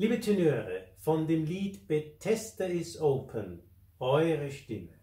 Liebe Tenöre, von dem Lied Bethesda is Open, eure Stimme.